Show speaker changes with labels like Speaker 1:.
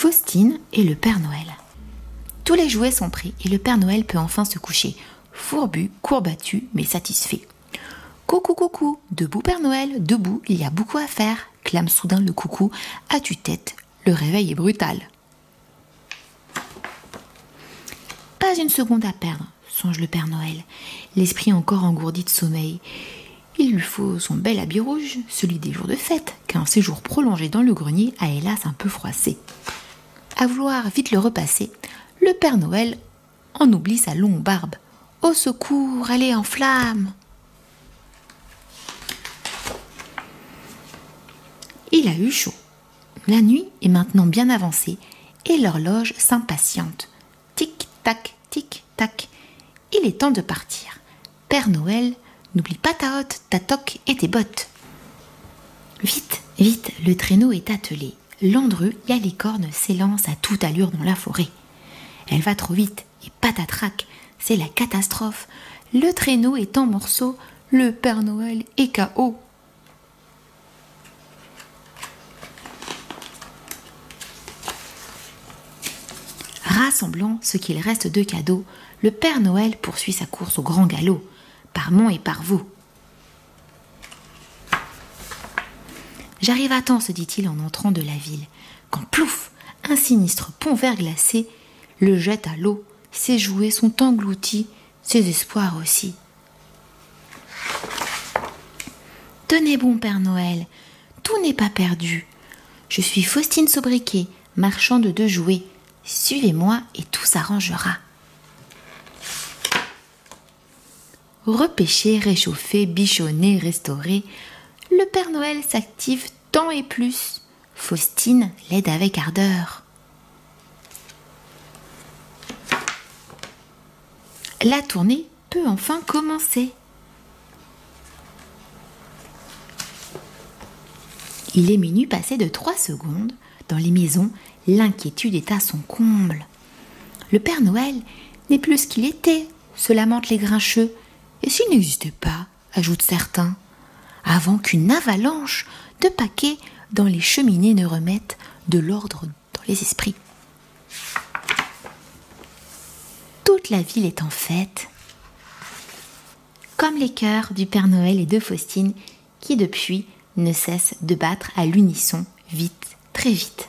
Speaker 1: Faustine et le Père Noël. Tous les jouets sont prêts et le Père Noël peut enfin se coucher, fourbu, courbattu, mais satisfait. Coucou, coucou, debout Père Noël, debout, il y a beaucoup à faire, clame soudain le coucou à tue-tête. Le réveil est brutal. Pas une seconde à perdre, songe le Père Noël, l'esprit encore engourdi de sommeil. Il lui faut son bel habit rouge, celui des jours de fête, qu'un séjour prolongé dans le grenier a hélas un peu froissé. À vouloir vite le repasser, le Père Noël en oublie sa longue barbe. Au secours, elle est en flammes Il a eu chaud. La nuit est maintenant bien avancée et l'horloge s'impatiente. Tic-tac, tic-tac. Il est temps de partir. Père Noël, n'oublie pas ta hotte, ta toque et tes bottes. Vite, vite, le traîneau est attelé. Landru, la licorne s'élance à toute allure dans la forêt. Elle va trop vite et patatrac, c'est la catastrophe. Le traîneau est en morceaux, le Père Noël est KO. Rassemblant ce qu'il reste de cadeaux, le Père Noël poursuit sa course au grand galop, par mont et par veau. J'arrive à temps, se dit-il en entrant de la ville, quand plouf, un sinistre pont verglacé le jette à l'eau. Ses jouets sont engloutis, ses espoirs aussi. Tenez bon Père Noël, tout n'est pas perdu. Je suis Faustine Sobriquet, marchande de jouets. Suivez-moi et tout s'arrangera. Repêché, réchauffé, bichonné, restauré, le Père Noël s'active tant et plus. Faustine l'aide avec ardeur. La tournée peut enfin commencer. Il est minuit passé de trois secondes. Dans les maisons, l'inquiétude est à son comble. Le Père Noël n'est plus ce qu'il était, se lamentent les grincheux. Et s'il n'existait pas, ajoutent certains, avant qu'une avalanche de paquets dans les cheminées ne remette de l'ordre dans les esprits. Toute la ville est en fête, comme les cœurs du Père Noël et de Faustine qui depuis ne cessent de battre à l'unisson vite, très vite.